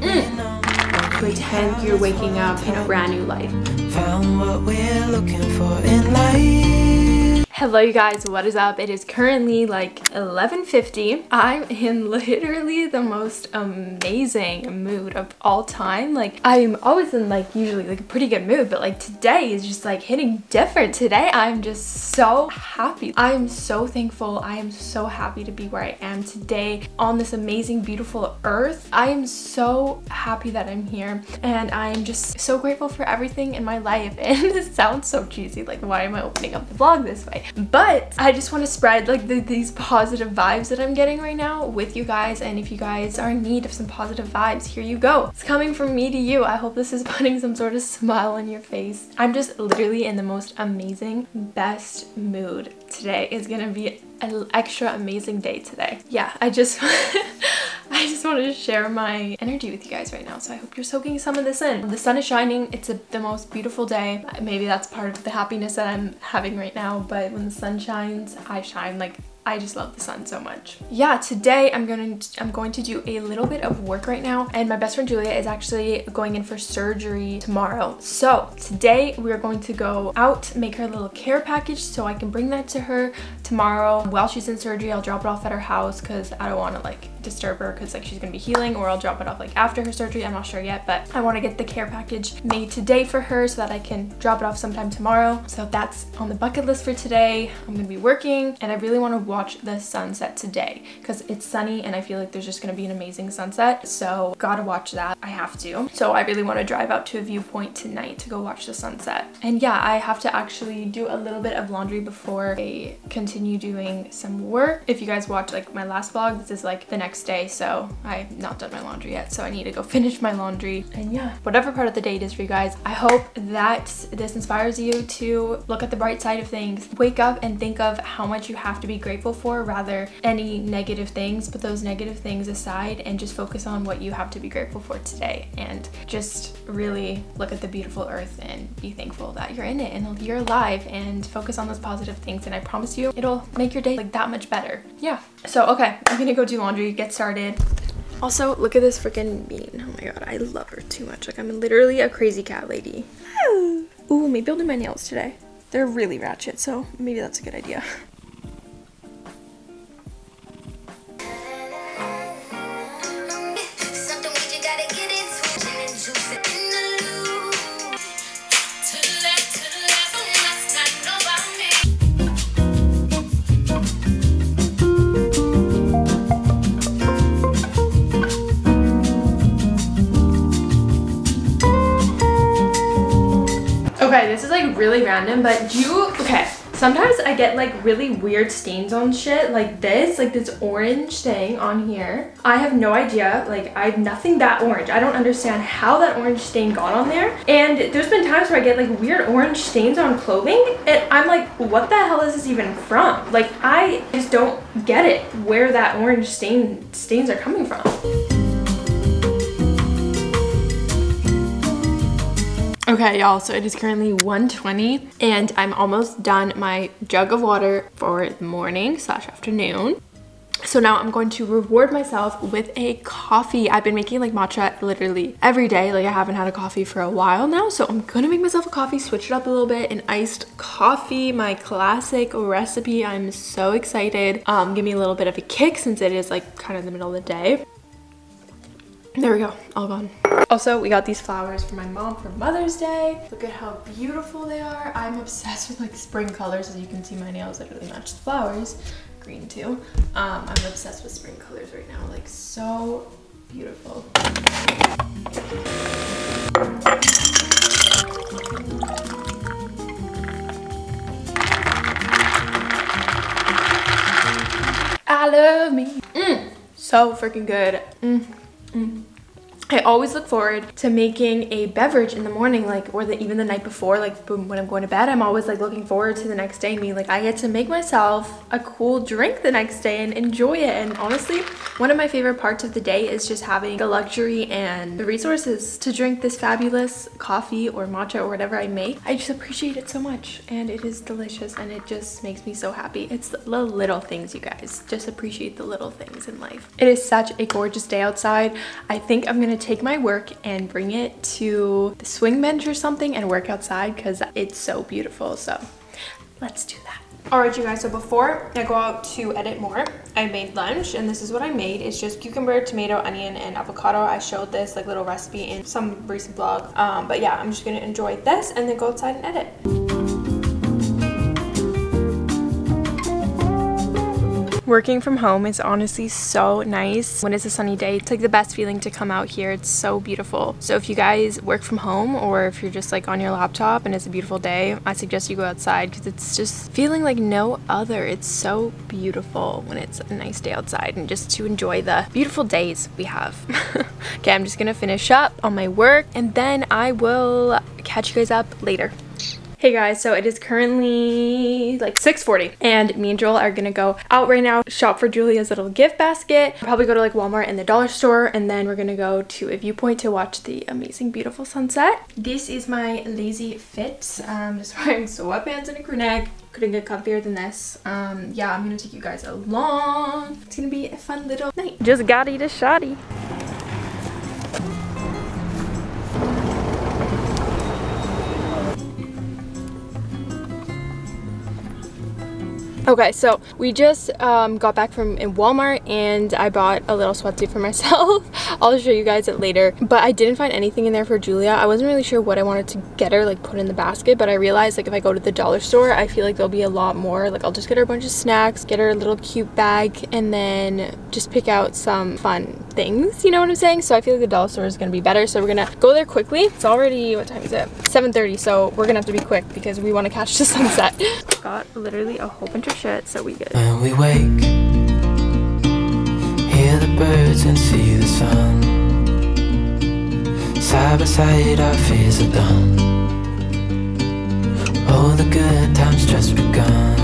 Mm. Pretend you're waking up in a brand new life. Found what we're looking for in life. Hello you guys, what is up? It is currently like 11.50. I'm in literally the most amazing mood of all time. Like I'm always in like usually like a pretty good mood, but like today is just like hitting different. Today I'm just so happy. I am so thankful. I am so happy to be where I am today on this amazing beautiful earth. I am so happy that I'm here and I'm just so grateful for everything in my life. And this sounds so cheesy, like why am I opening up the vlog this way? But I just want to spread like the, these positive vibes that I'm getting right now with you guys. And if you guys are in need of some positive vibes, here you go. It's coming from me to you. I hope this is putting some sort of smile on your face. I'm just literally in the most amazing, best mood. Today is gonna be an extra amazing day today. Yeah, I just I just wanted to share my energy with you guys right now. So I hope you're soaking some of this in. The sun is shining. It's a, the most beautiful day. Maybe that's part of the happiness that I'm having right now. But when the sun shines, I shine like I just love the sun so much. Yeah, today I'm going to I'm going to do a little bit of work right now and my best friend Julia is actually going in for surgery tomorrow. So today we're going to go out, make her a little care package so I can bring that to her tomorrow. While she's in surgery, I'll drop it off at her house because I don't want to like disturb her because like she's gonna be healing or I'll drop it off like after her surgery. I'm not sure yet, but I want to get the care package made today for her so that I can drop it off sometime tomorrow. So that's on the bucket list for today. I'm gonna be working and I really want to watch the sunset today because it's sunny and I feel like there's just gonna be an amazing sunset. So gotta watch that. I have to. So I really want to drive out to a viewpoint tonight to go watch the sunset. And yeah, I have to actually do a little bit of laundry before I continue doing some work. If you guys watch like my last vlog, this is like the next next day so I've not done my laundry yet so I need to go finish my laundry. And yeah whatever part of the day it is for you guys I hope that this inspires you to look at the bright side of things. Wake up and think of how much you have to be grateful for rather any negative things. Put those negative things aside and just focus on what you have to be grateful for today. And just really look at the beautiful earth and be thankful that you're in it and you're alive and focus on those positive things. And I promise you it'll make your day like that much better. Yeah. So okay I'm gonna go do laundry get started. Also, look at this freaking bean. Oh my god, I love her too much. Like, I'm literally a crazy cat lady. Ooh, maybe I'll do my nails today. They're really ratchet, so maybe that's a good idea. random, but do you, okay, sometimes I get like really weird stains on shit like this, like this orange thing on here. I have no idea, like I have nothing that orange. I don't understand how that orange stain got on there. And there's been times where I get like weird orange stains on clothing and I'm like, what the hell is this even from? Like I just don't get it where that orange stain stains are coming from. Okay, y'all, so it is currently 1.20 and I'm almost done my jug of water for the morning slash afternoon. So now I'm going to reward myself with a coffee. I've been making like matcha literally every day. Like I haven't had a coffee for a while now. So I'm gonna make myself a coffee, switch it up a little bit. An iced coffee, my classic recipe. I'm so excited. Um, give me a little bit of a kick since it is like kind of the middle of the day. There we go, all gone. Also, we got these flowers for my mom for Mother's Day. Look at how beautiful they are. I'm obsessed with like spring colors. As you can see, my nails literally match the flowers. Green too. Um, I'm obsessed with spring colors right now. Like so beautiful. I love me. Mm, so freaking good. Mm. Mm. I always look forward to making a beverage in the morning, like, or the, even the night before, like, when I'm going to bed, I'm always, like, looking forward to the next day. Me, like, I get to make myself a cool drink the next day and enjoy it. And honestly, one of my favorite parts of the day is just having the luxury and the resources to drink this fabulous coffee or matcha or whatever I make. I just appreciate it so much, and it is delicious, and it just makes me so happy. It's the little things, you guys. Just appreciate the little things in life. It is such a gorgeous day outside. I think I'm gonna take my work and bring it to the swing bench or something and work outside because it's so beautiful. So let's do that. Alright you guys, so before I go out to edit more, I made lunch and this is what I made. It's just cucumber, tomato, onion, and avocado. I showed this like little recipe in some recent vlog. Um, but yeah, I'm just gonna enjoy this and then go outside and edit. Working from home is honestly so nice. When it's a sunny day, it's like the best feeling to come out here. It's so beautiful. So if you guys work from home or if you're just like on your laptop and it's a beautiful day, I suggest you go outside because it's just feeling like no other. It's so beautiful when it's a nice day outside and just to enjoy the beautiful days we have. okay, I'm just gonna finish up on my work and then I will catch you guys up later. Hey guys, so it is currently like 6.40 and me and Joel are gonna go out right now, shop for Julia's little gift basket, probably go to like Walmart and the dollar store and then we're gonna go to a viewpoint to watch the amazing beautiful sunset. This is my lazy fit. I'm just wearing sweatpants and a crew neck. Couldn't get comfier than this. Um, yeah, I'm gonna take you guys along. It's gonna be a fun little night. Just gotta eat a shotty. Okay, so we just um, got back from in Walmart and I bought a little sweatsuit for myself. I'll show you guys it later. But I didn't find anything in there for Julia. I wasn't really sure what I wanted to get her, like put in the basket, but I realized like if I go to the dollar store, I feel like there'll be a lot more. Like I'll just get her a bunch of snacks, get her a little cute bag, and then just pick out some fun things, you know what I'm saying? So I feel like the dollar store is gonna be better. So we're gonna go there quickly. It's already, what time is it? 7.30, so we're gonna have to be quick because we wanna catch the sunset. Got literally a whole bunch of shit, so we good. When we wake, hear the birds and see the sun. Side by side, our fears are done. All the good times just begun.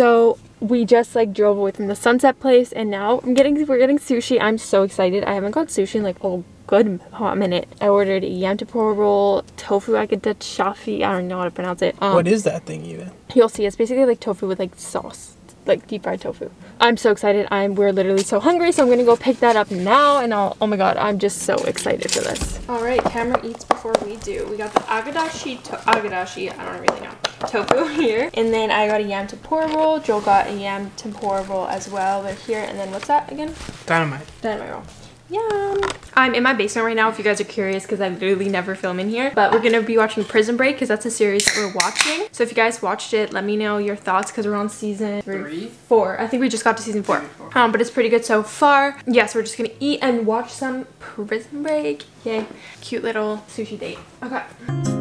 So we just like drove away from the sunset place and now I'm getting we're getting sushi. I'm so excited. I haven't got sushi in like a good hot minute. I ordered a yam tempura roll, tofu shafi. I don't know how to pronounce it. Um, what is that thing even? You'll see. It's basically like tofu with like sauce like deep fried tofu. I'm so excited. I'm we're literally so hungry, so I'm gonna go pick that up now and I'll oh my god, I'm just so excited for this. Alright, camera eats before we do. We got the agadashi to agadashi, I don't really know. Tofu here. And then I got a yam tempura roll. Joel got a yam tempura roll as well. They're here. And then what's that again? Dynamite. Dynamite roll. Yum. I'm in my basement right now if you guys are curious because I literally never film in here. But we're going to be watching Prison Break because that's a series that we're watching. So if you guys watched it, let me know your thoughts because we're on season three, four. I think we just got to season four. Um, but it's pretty good so far. Yes, yeah, so we're just going to eat and watch some Prison Break. Yay. Cute little sushi date. Okay.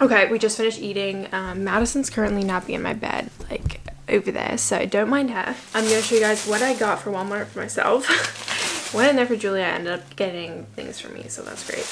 Okay, we just finished eating. Um, Madison's currently napping in my bed. Like, over there so don't mind her i'm gonna show you guys what i got for walmart for myself went in there for julia i ended up getting things for me so that's great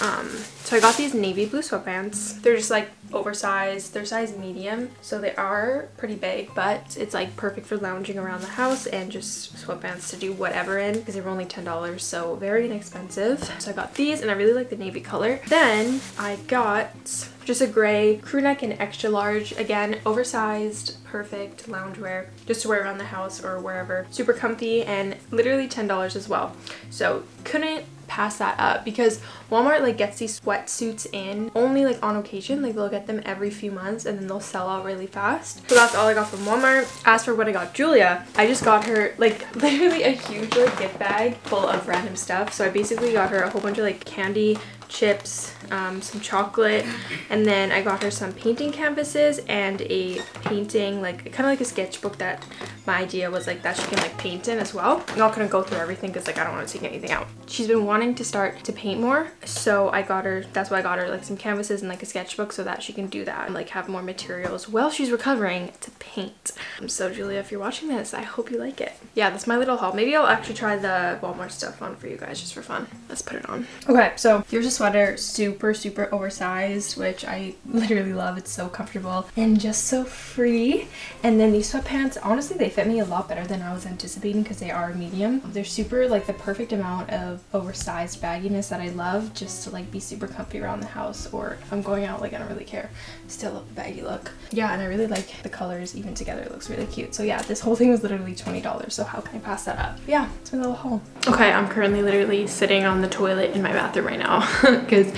um so i got these navy blue sweatpants they're just like oversized they're size medium so they are pretty big but it's like perfect for lounging around the house and just sweatpants to do whatever in because they were only ten dollars so very inexpensive so i got these and i really like the navy color then i got just a gray crew neck and extra large. Again, oversized, perfect loungewear just to wear around the house or wherever. Super comfy and literally $10 as well. So couldn't pass that up because Walmart like gets these sweatsuits in only like on occasion. Like they'll get them every few months and then they'll sell out really fast. So that's all I got from Walmart. As for what I got Julia I just got her like literally a huge like gift bag full of random stuff. So I basically got her a whole bunch of like candy chips, um, some chocolate, and then I got her some painting canvases and a painting, like kind of like a sketchbook that my idea was like that she can like paint in as well. I'm not gonna go through everything because like I don't want to take anything out. She's been wanting to start to paint more, so I got her, that's why I got her like some canvases and like a sketchbook so that she can do that and like have more materials while she's recovering to paint. Um, so Julia, if you're watching this, I hope you like it. Yeah, that's my little haul. Maybe I'll actually try the Walmart stuff on for you guys just for fun. Let's put it on. Okay, so here's a sweater, super, super oversized, which I literally love. It's so comfortable and just so free. And then these sweatpants, honestly, they fit me a lot better than I was anticipating because they are medium. They're super like the perfect amount of oversized bagginess that I love just to like be super comfy around the house or if I'm going out, like I don't really care. Still love the baggy look. Yeah, and I really like the colors even together. It looks really cute. So yeah, this whole thing was literally $20. So how can I pass that up? Yeah, it's my little haul. Okay, I'm currently literally sitting on the toilet in my bathroom right now because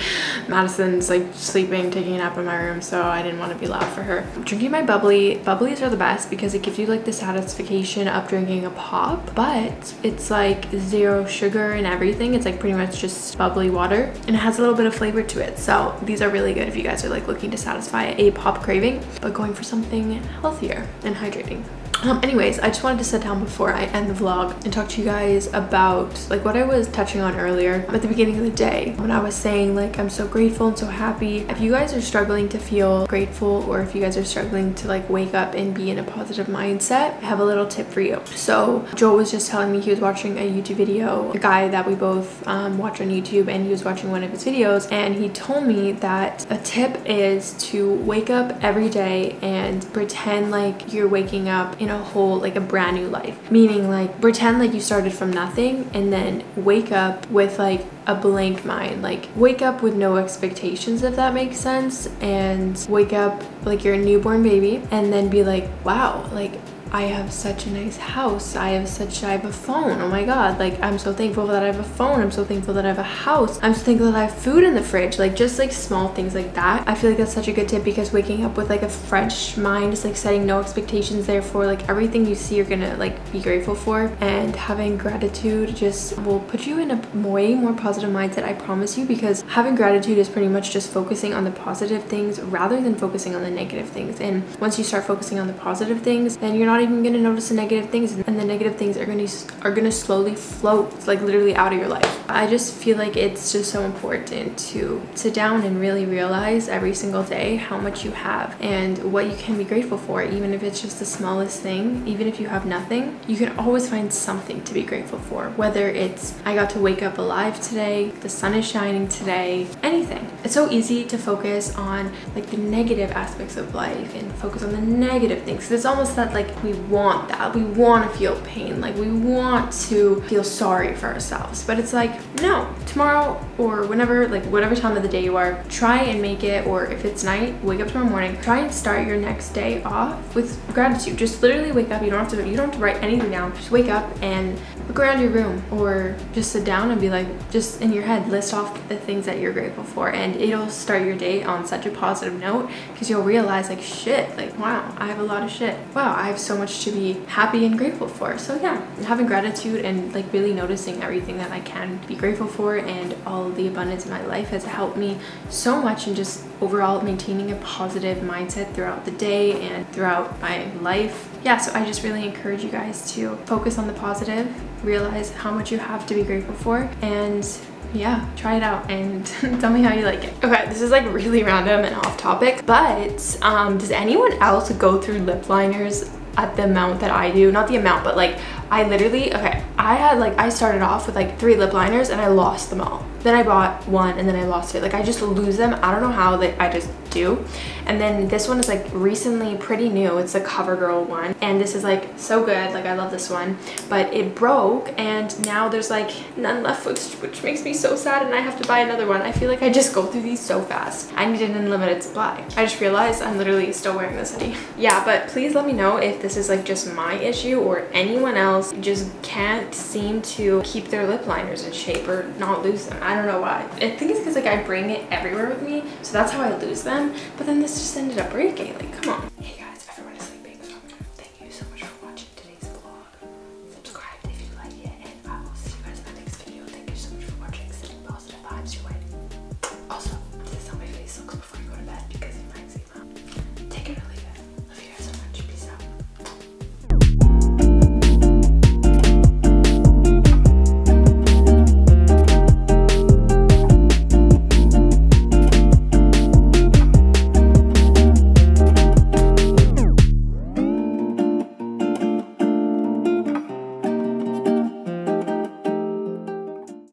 Madison's like sleeping, taking a nap in my room. So I didn't want to be loud for her. Drinking my bubbly. Bubblies are the best because it gives you like the satisfaction of drinking a pop, but it's like zero sugar and everything. It's like pretty much just bubbly water and it has a little bit of flavor to it. So these are really good if you guys are like looking to satisfy a pop craving, but going for something healthier and hydrating. Um, anyways, I just wanted to sit down before I end the vlog and talk to you guys about like what I was touching on earlier at the beginning of the day when I was saying like I'm so grateful and so happy. If you guys are struggling to feel grateful or if you guys are struggling to like wake up and be in a positive mindset, I have a little tip for you. So Joel was just telling me he was watching a YouTube video, a guy that we both um, watch on YouTube and he was watching one of his videos and he told me that a tip is to wake up every day and pretend like you're waking up in a whole like a brand new life. Meaning like pretend like you started from nothing and then wake up with like a blank mind. Like wake up with no expectations if that makes sense and wake up like you're a newborn baby and then be like wow like I have such a nice house. I have such, I have a phone. Oh my God. Like, I'm so thankful that I have a phone. I'm so thankful that I have a house. I'm so thankful that I have food in the fridge. Like, just like small things like that. I feel like that's such a good tip because waking up with like a fresh mind, just like setting no expectations, therefore, like everything you see, you're gonna like be grateful for. And having gratitude just will put you in a way more positive mindset, I promise you, because having gratitude is pretty much just focusing on the positive things rather than focusing on the negative things. And once you start focusing on the positive things, then you're not even gonna notice the negative things and the negative things are gonna are gonna slowly float like literally out of your life. I just feel like it's just so important to sit down and really realize every single day how much you have and what you can be grateful for even if it's just the smallest thing even if you have nothing. You can always find something to be grateful for whether it's i got to wake up alive today the sun is shining today anything. It's so easy to focus on like the negative aspects of life and focus on the negative things it's almost that like we want that. We want to feel pain. Like we want to feel sorry for ourselves. But it's like, no, tomorrow or whenever, like whatever time of the day you are, try and make it, or if it's night, wake up tomorrow morning, try and start your next day off with gratitude. Just literally wake up. You don't have to, you don't have to write anything down. Just wake up and look around your room or just sit down and be like, just in your head, list off the things that you're grateful for. And it'll start your day on such a positive note because you'll realize like, shit, like, wow, I have a lot of shit. Wow, I have so much to be happy and grateful for. So yeah, having gratitude and like really noticing everything that I can be grateful for and all the abundance in my life has helped me so much and just overall maintaining a positive mindset throughout the day and throughout my life. Yeah, so I just really encourage you guys to focus on the positive, realize how much you have to be grateful for, and yeah, try it out and tell me how you like it. Okay, this is like really random and off topic, but um, does anyone else go through lip liners at the amount that I do? Not the amount, but like I literally, okay, I had like, I started off with like three lip liners and I lost them all. Then I bought one and then I lost it. Like I just lose them. I don't know how that I just do. And then this one is like recently pretty new. It's a CoverGirl one. And this is like so good. Like I love this one. But it broke and now there's like none left, which, which makes me so sad and I have to buy another one. I feel like I just go through these so fast. I need an unlimited supply. I just realized I'm literally still wearing this hoodie. Yeah, but please let me know if this is like just my issue or anyone else just can't seem to keep their lip liners in shape or not lose them. I don't know why. I think it's because like I bring it everywhere with me, so that's how I lose them. But then this just ended up breaking. Like, come on. Hey